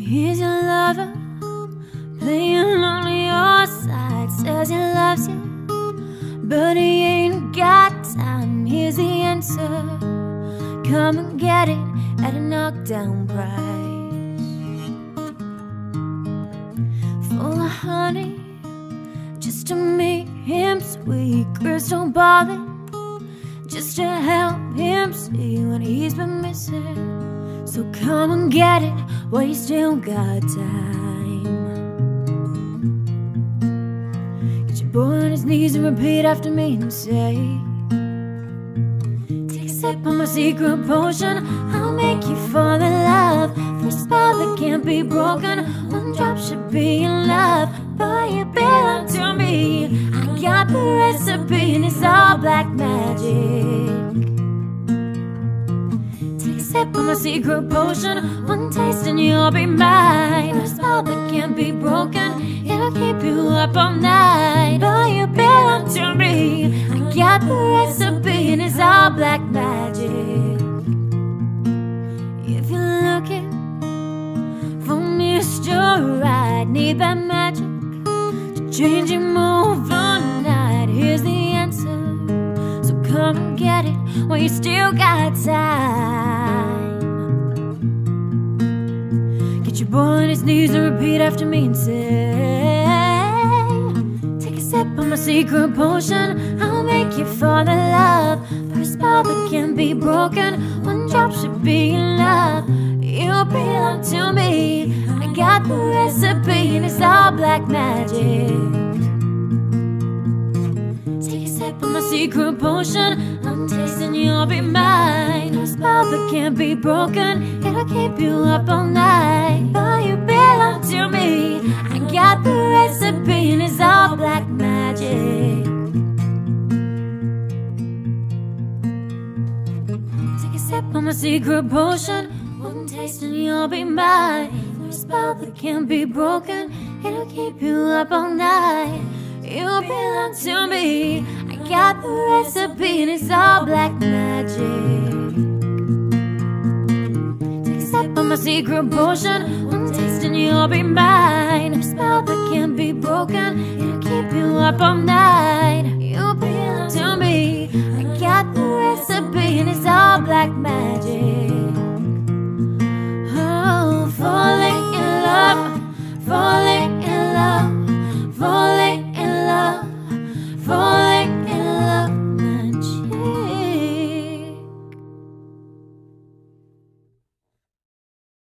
He's your lover, playing on your side. Says he loves you, but he ain't got time. Here's the answer come and get it at a knockdown price. Full of honey, just to make him sweet. Crystal balling, just to help him see what he's been missing. So come and get it while you still got time. Get your boy on his knees and repeat after me and say, Take a sip of my secret potion. I'll make you fall in love. A spell that can't be broken. One drop should be enough. Boy, you belong to me. I got the recipe and it's all black magic of my secret potion. One taste and you'll be mine. A spell that can't be broken. It'll keep you up all night. Oh, you belong to me I got the recipe and it's all black magic. If you're looking for Mr. Right Need that magic to change your move overnight Here's the answer. So come and get it while you still got time your boy on his knees and repeat after me and say Take a sip of my secret potion. I'll make you fall in love. A spell that can't be broken. One drop should be enough. You belong to me. I got the recipe and it's all black magic. Take a sip of my secret potion. I'm tasting you'll be mine. A spell that can't be broken. It'll keep you up all night of my secret potion. One taste and you'll be mine. For a spell that can't be broken. It'll keep you up all night. You belong to me. I got the recipe and it's all black magic. Take a sip of my secret potion. One taste and you'll be mine. A spell that can't be broken. It'll keep you up all night